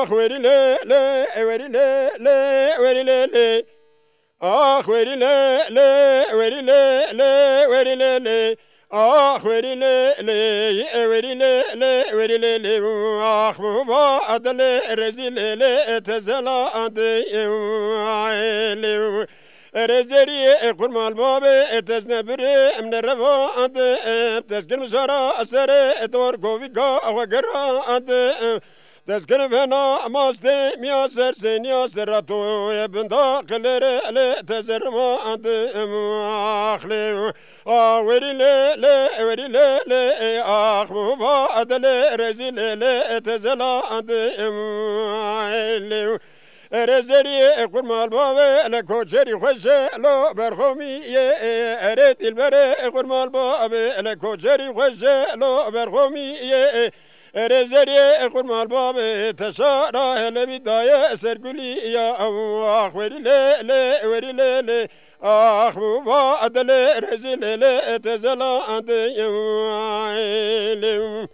آخ وری لی لی وری لی لی وری لی لی آخ وری لی لی وری لی لی وری لی لی آخ وری لی لی وری لی لی وری لی لی آخ بابا عدل رزی لی لی تزلا عدی لی رزري قرمان بابي تزنبري من الرفا أنت تسكن مشارا أسري تور كوفيكا أخوة قرا أنت تسكن فينا ماستي ميا سر سينيا سراتو يبن داخل رألي تزر ما أنت أخلي آوري لي لي وري لي لي آخ بابا أدلي رزي لي تزلا أنت أخلي رزري قرمال بابا لكوشري خوش لو برخومي اريد البري قرمال بابا لكوشري خوش لو برخومي رزري قرمال بابا تشارا لبداية سرقلي يا اخ وري لي لي وري لي لي اخ بابا ادلي رزي لي تزلا انت يوم